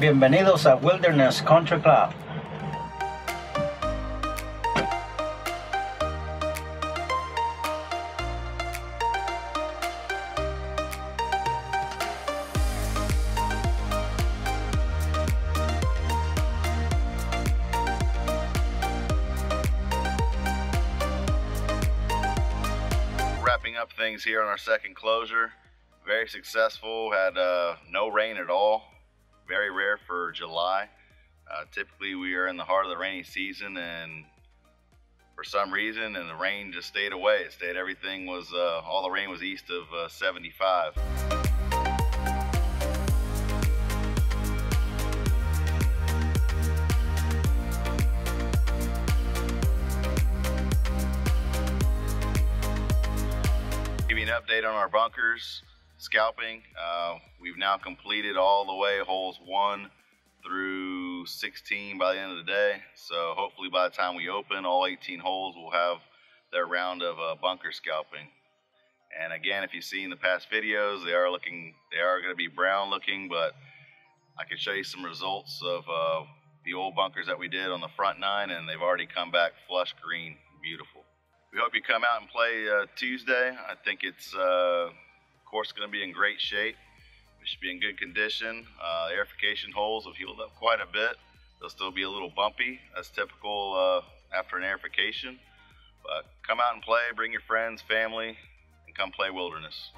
Bienvenidos a Wilderness Country Club. wrapping up things here on our second closure. Very successful, had uh, no rain at all. Very rare for July. Uh, typically, we are in the heart of the rainy season, and for some reason, and the rain just stayed away. It stayed, everything was, uh, all the rain was east of uh, 75. Give you an update on our bunkers scalping. Uh, we've now completed all the way holes 1 through 16 by the end of the day. So hopefully by the time we open all 18 holes, we'll have their round of uh, bunker scalping. And again, if you've seen the past videos, they are looking, they are going to be brown looking, but I can show you some results of uh, the old bunkers that we did on the front nine, and they've already come back flush green, beautiful. We hope you come out and play uh, Tuesday. I think it's, course, going to be in great shape. We should be in good condition. Uh, aerification holes have healed up quite a bit. They'll still be a little bumpy. That's typical uh, after an aerification. But come out and play. Bring your friends, family, and come play wilderness.